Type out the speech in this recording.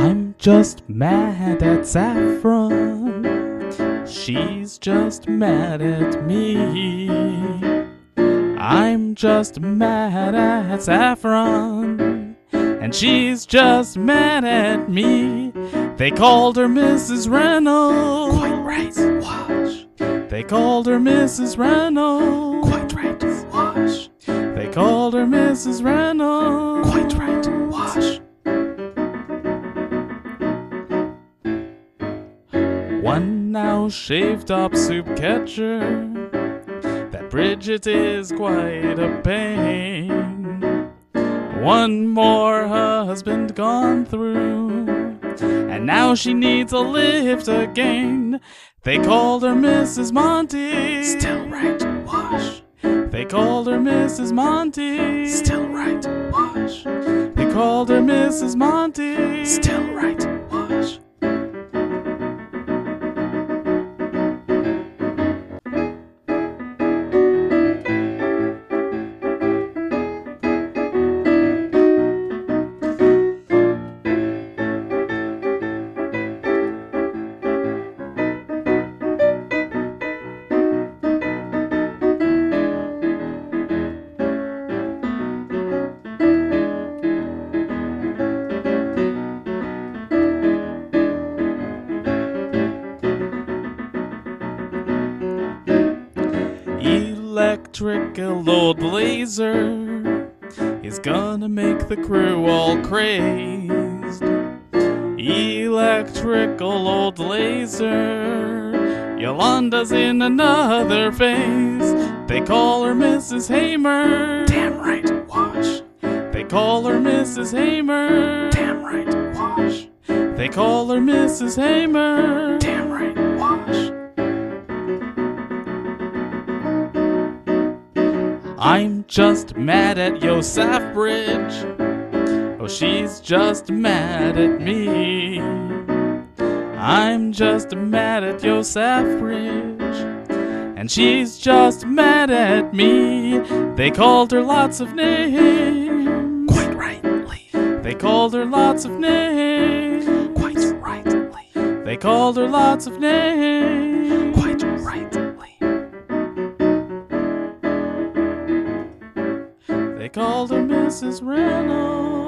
I'm just mad at Saffron. She's just mad at me. I'm just mad at Saffron. And she's just mad at me. They called her Mrs. Reynolds. Quite right. Wash. They called her Mrs. Reynolds. Quite right. Wash. They called her Mrs. Reynolds. One now shaved up soup catcher. That Bridget is quite a pain. One more her husband gone through. And now she needs a lift again. They called her Mrs. Monty. Still right. Wash. They called her Mrs. Monty. Still right. Wash. They called her Mrs. Monty. Still right. Electrical old blazer is gonna make the crew all crazed. Electrical old laser, Yolanda's in another phase. They call her Mrs. Haymer. Damn right. Wash. They call her Mrs. Haymer. Damn right. Wash. They call her Mrs. Haymer. Damn I'm just mad at YoSaffBridge. Oh, she's just mad at me. I'm just mad at YoSaffBridge. And she's just mad at me. They called her lots of names. Quite rightly. They called her lots of names. Quite rightly. They called her lots of names. They called her Mrs. Reynolds.